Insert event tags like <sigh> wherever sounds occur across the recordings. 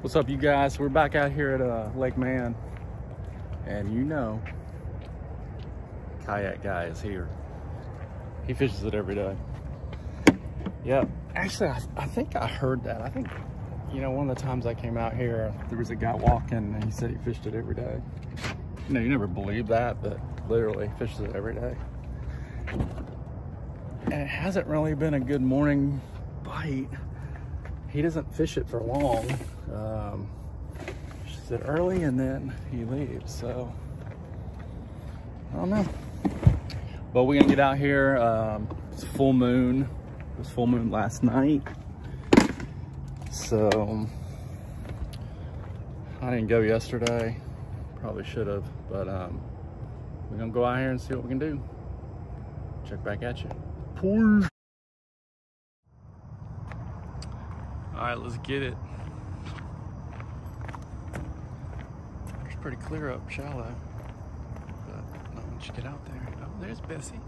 What's up, you guys? We're back out here at uh, Lake Man, and you know, kayak guy is here. He fishes it every day. Yep. Actually, I, I think I heard that. I think, you know, one of the times I came out here, there was a guy walking, and he said he fished it every day. You know, you never believe that, but literally fishes it every day. And it hasn't really been a good morning bite he doesn't fish it for long. Um, it early and then he leaves. So I don't know. But we're gonna get out here. Um, it's full moon. It was full moon last night. So I didn't go yesterday. Probably should have, but um, we're gonna go out here and see what we can do. Check back at you. Please. Right, let's get it. It's pretty clear up shallow, but not once you get out there. Oh, there's Bessie.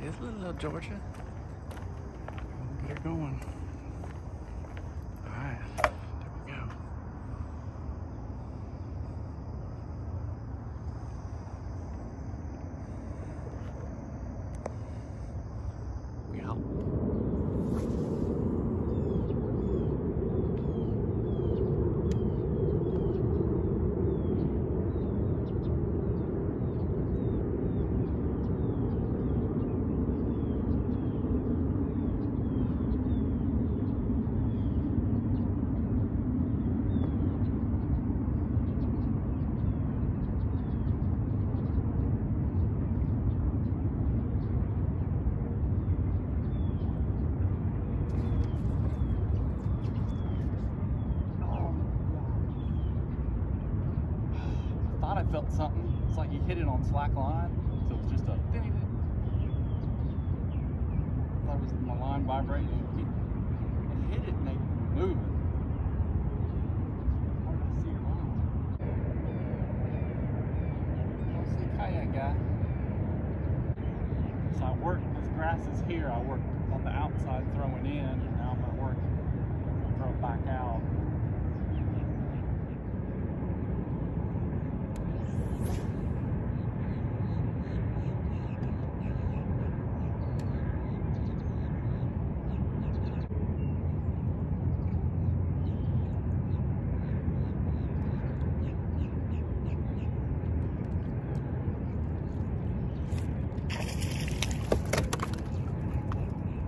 There's little, little Georgia. Get her going. All right, there we go. We out. I thought I felt something. It's like you hit it on slack line, so it was just a ding. I thought it was my line vibrating. It, it hit it and they moved. Where did I see your line? I don't see a kayak guy. So I work, this grass is here, I work on the outside throwing in, and now I'm gonna work, throw it back out.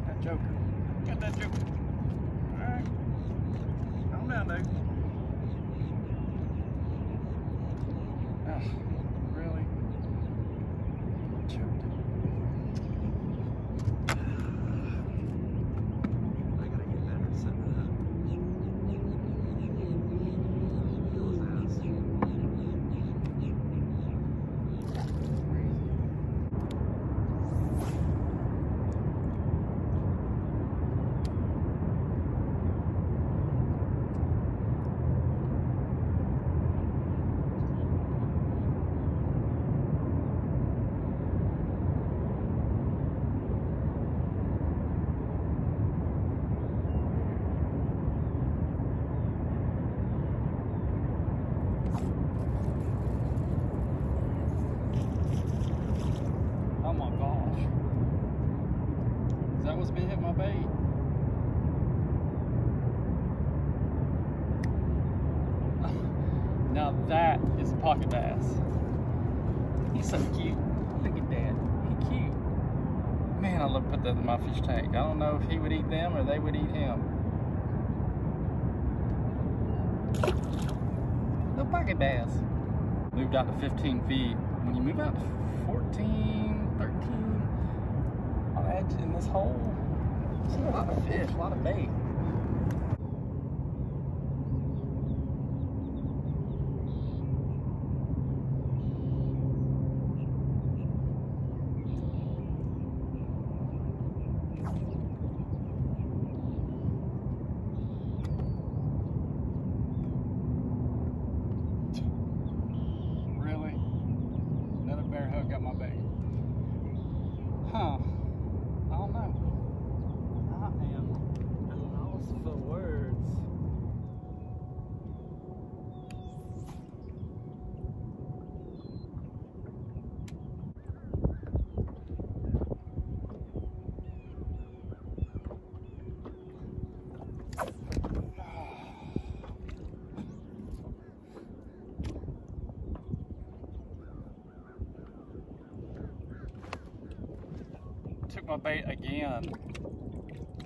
That joker. Got that joker. Alright. Calm down, dude. Oh, really? Choked. I gotta get better at setting it up. Feel his ass. Oh my gosh. Is that what's been hitting my bait? <laughs> Now that is a pocket bass. He's so cute. Look at that. He's cute. Man, I love to put that in my fish tank. I don't know if he would eat them or they would eat him. Little pocket bass. Moved out to 15 feet. When you move out to 14, 13, in this hole, a lot of fish, a lot of bait. Really? Another bear hug got my bait. Huh. I don't know. I am. took my bait again.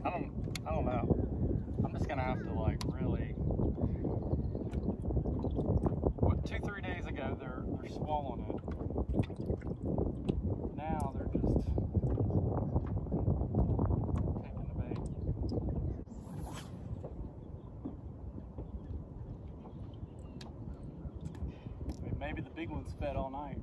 I don't, I don't know. I'm just gonna have to like really. What two, three days ago they're they're swallowing it. Now they're just taking the bait. I mean, maybe the big ones fed all night.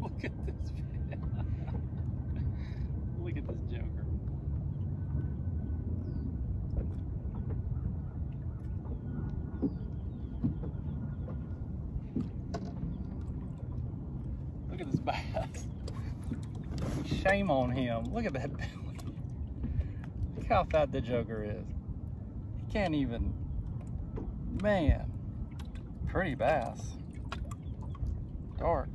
Look at this. Look at this joker. Look at this bass. Shame on him. Look at that belly. <laughs> Look how fat the joker is. He can't even. Man. Pretty bass. Dark.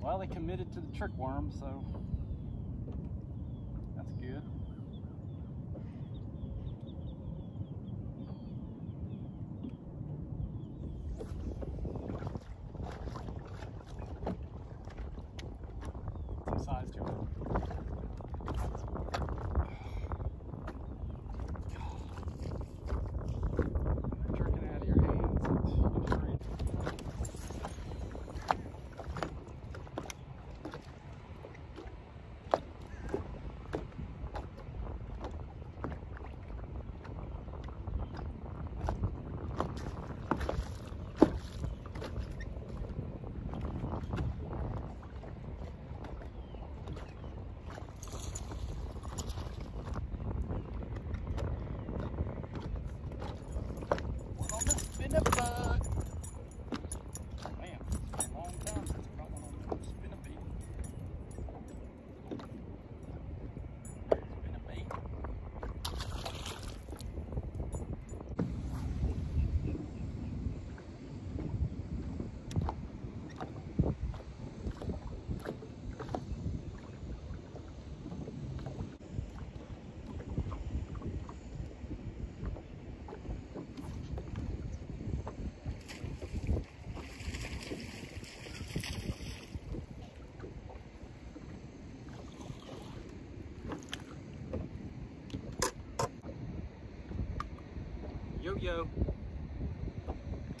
Well, they committed to the trick worm, so that's good. Some size to it. They're jerking out of your hands. It's great. One on the spinner bug. Man, it's been a long time since I got one on the spinner bait. Spinner bait. Yo,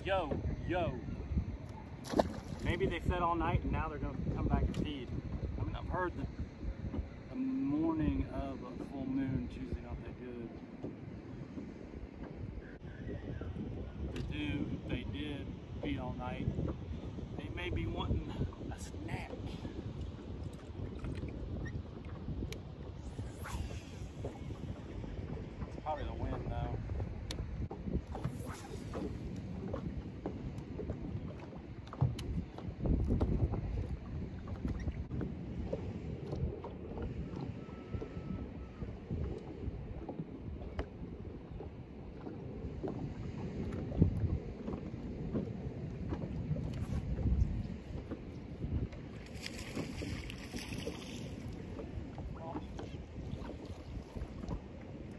yo. Yo. Maybe they fed all night and now they're going to come back and feed. I mean, I've heard the morning of a full moon is usually not that good. They do, they did feed all night. They may be wanting a snack. It's probably the wind though.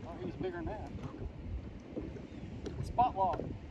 Oh, he's bigger than that. Spot lock.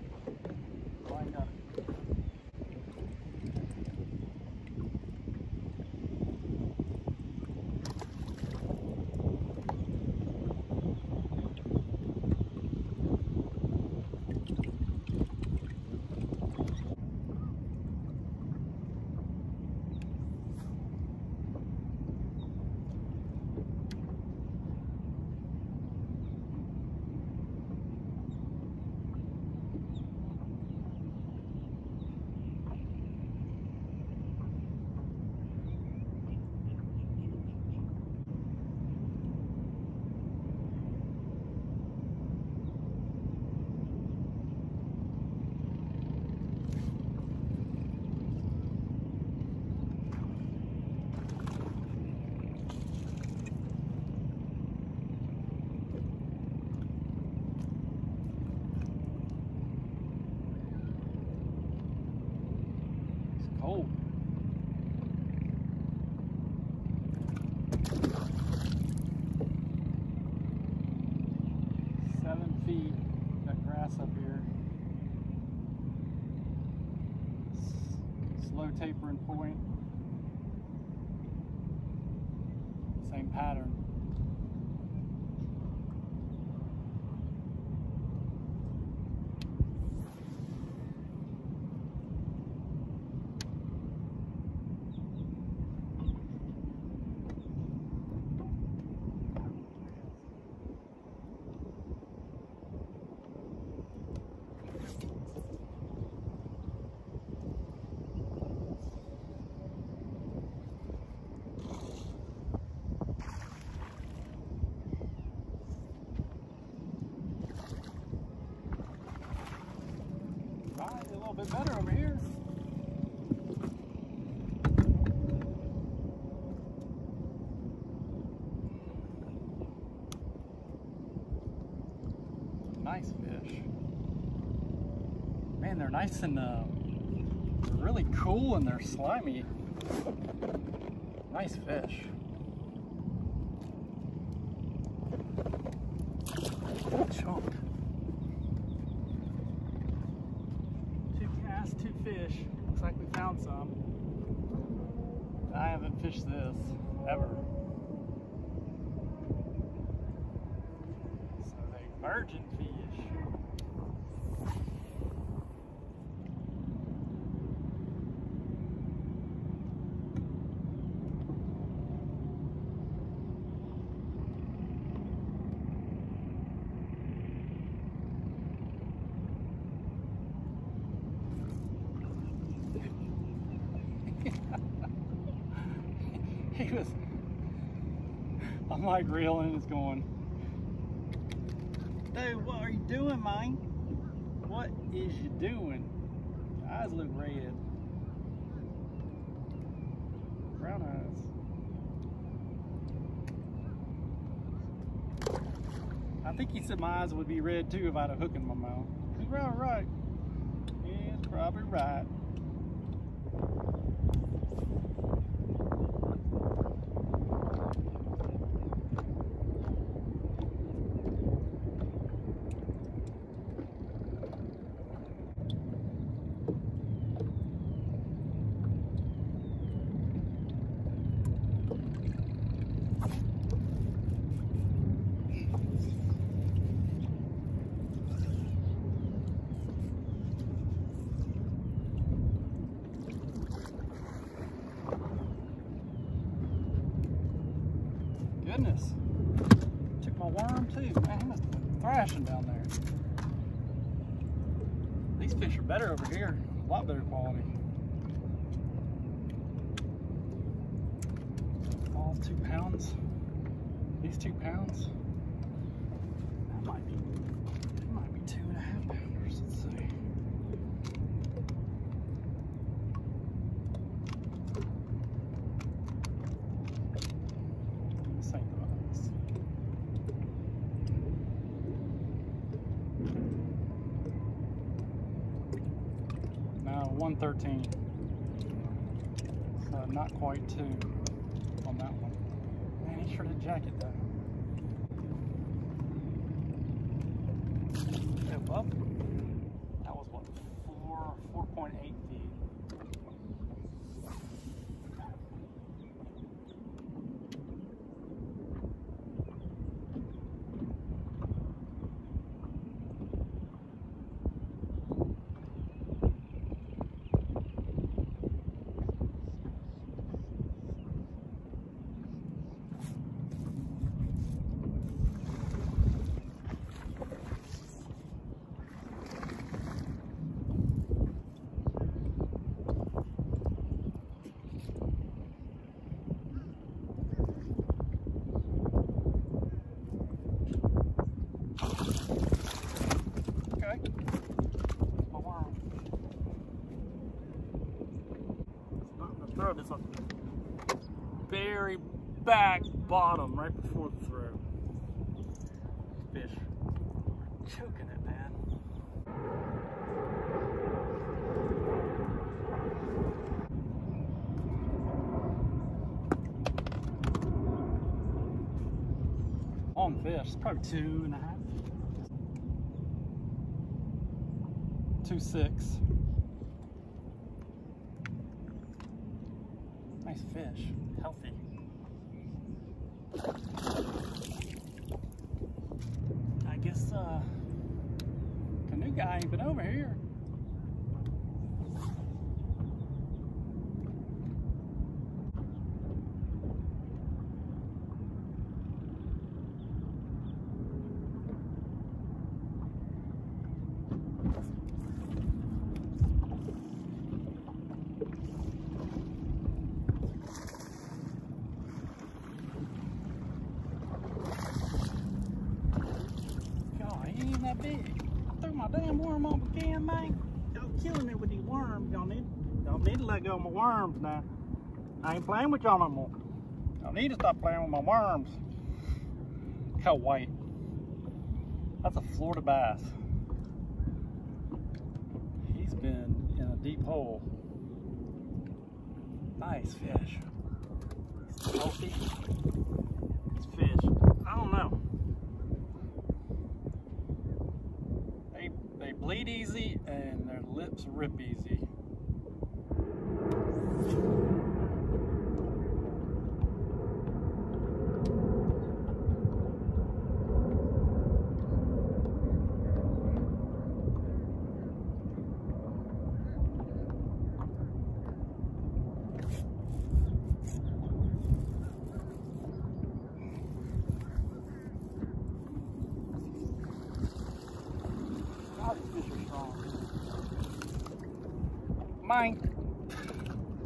Pattern. Right, a little bit better over here. Nice fish. Man, they're nice and uh, really cool and they're slimy. Nice fish. Chunk. Two casts, two fish. Looks like we found some. I haven't fished this ever. So they virgin fish. he was Like reeling is going. Dude what are you doing man? What is you doing? Your eyes look red. Brown eyes. I think he said my eyes would be red too if I had a hook in my mouth. He's right right. He's probably right Goodness. Took my worm too. Man, he must have been down there. These fish are better over here. A lot better quality. All two pounds. These two pounds. That might be that might be two and a half pounders, let's see. St. Louis. No, 113. So not quite two on that one. Man, he sure did jacket though. Up. That was what, four, 4.8 feet. Okay. My worm. It's not in the throat, it's on the very back bottom, right before the throat. Fish. Choking it, man. Long fish, probably two and a half. Two six. Nice fish, healthy. I guess uh, canoe guy ain't been over here. Ain't that big. I threw my damn worm off again, man. Y'all killing me with these worms. Y'all need, y'all need to let go of my worms now. I ain't playing with y'all no more. Y'all need to stop playing with my worms. Look how white. That's a Florida bass. He's been in a deep hole. Nice fish. Healthy. These fish, I don't know. They, they bleed easy and their lips rip easy. God, these fish are strong. Mike,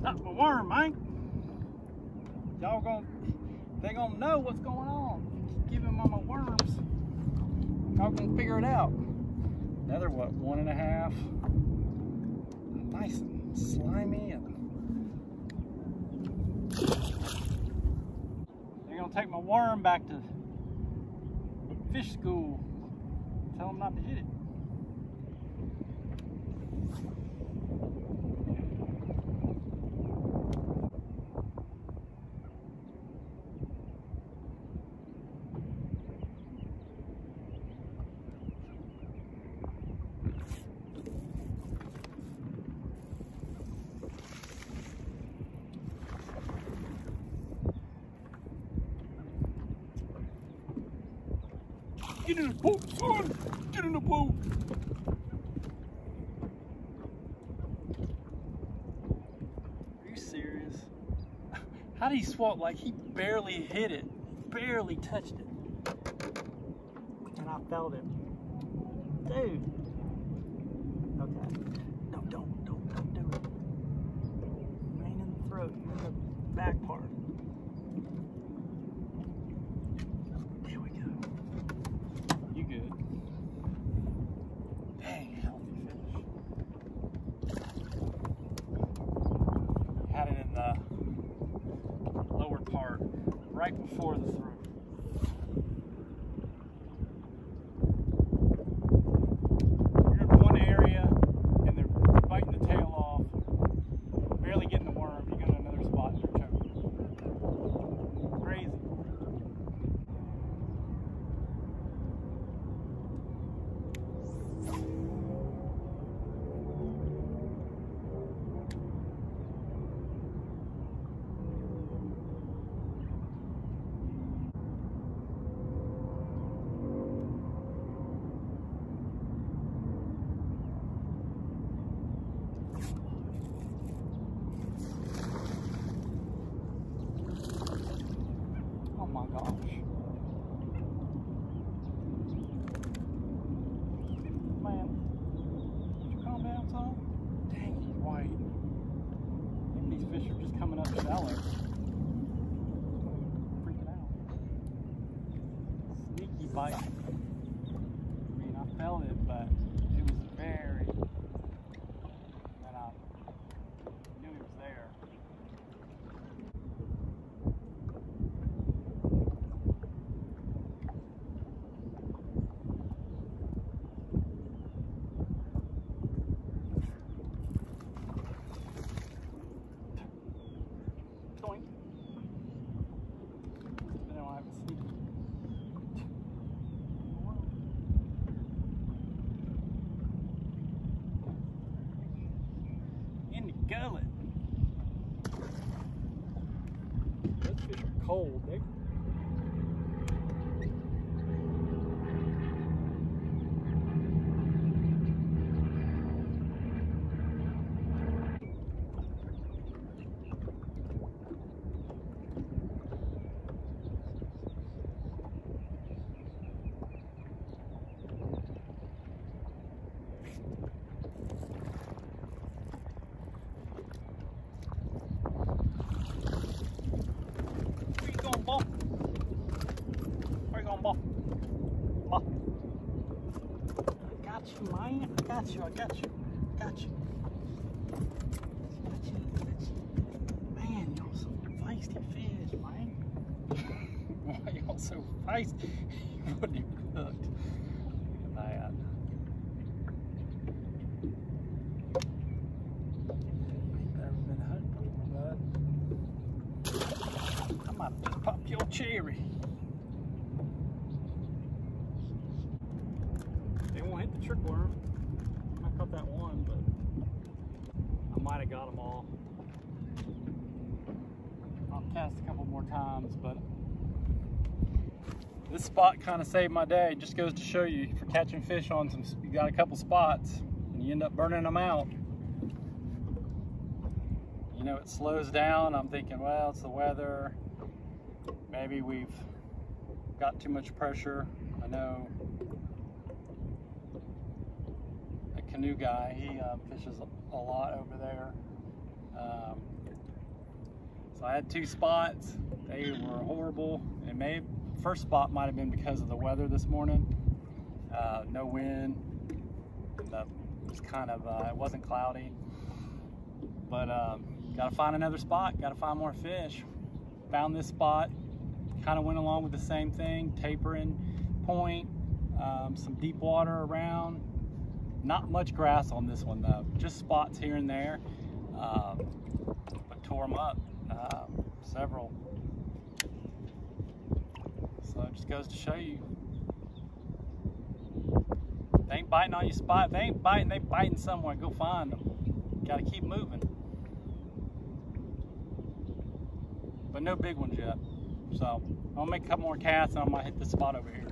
not my worm, Mike. Y'all gonna, they gonna know what's going on. Give them my worms. Y'all gonna figure it out. Another what, one and a half. Nice and slimy and they're gonna take my worm back to fish school. Tell them not to hit it. Get in the boat, son! Get in the boat! Are you serious? <laughs> How did he swat like he barely hit it? Barely touched it. And I felt it. Dude. Okay. No, don't, don't, don't do it. You in the throat, in the back part. Cold. They, Where you going, Bo? Where you going, Bo? Bo. I got you, I got you. Got you. Got you. Man, y'all some feisty fish, man. Why y'all so feisty? You wouldn't even hooked. Look at that. Ain't never been hooked before, bud. I might have just popped your cherry. They won't hit the trick worm. I caught that one, but i've got them all. I'll cast a couple more times, but this spot kind of saved my day. Just goes to show you for catching fish on some, you got a couple spots and you end up burning them out. You know, it slows down. I'm thinking, well, it's the weather. Maybe we've got too much pressure. I know canoe guy, he uh, fishes a, lot over there. Um, so I had two spots. They were horrible. And may first spot might have been because of the weather this morning. Uh, no wind. The, it was kind of, uh, it wasn't cloudy. But um, gotta find another spot, gotta find more fish. Found this spot, kind of went along with the same thing, tapering point, um, some deep water around. Not much grass on this one though, just spots here and there. Um, but tore them up, um, several. So it just goes to show you. They ain't biting on your spot. They ain't biting, they biting somewhere. Go find them. Gotta keep moving. But no big ones yet. So I'll make a couple more casts and I might hit this spot over here.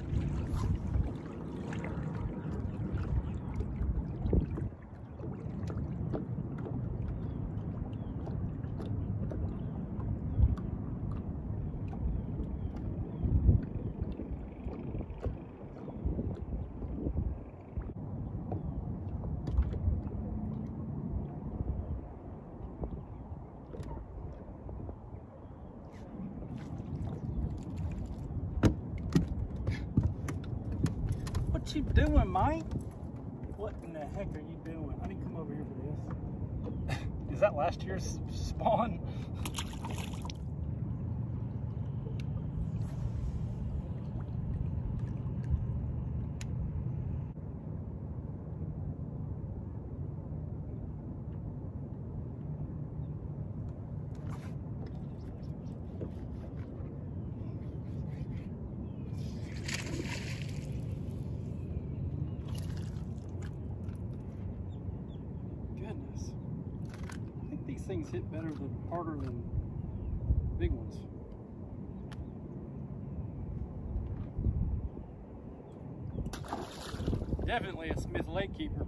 Doing, Mike? What in the heck are you doing? I to come over here for this. Is that last year's spawn? Goodness. I think these things hit better than harder than big ones. Definitely a Smith Lake Keeper.